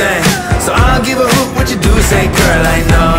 thing. So I don't give a hoot what you do, say girl, I know.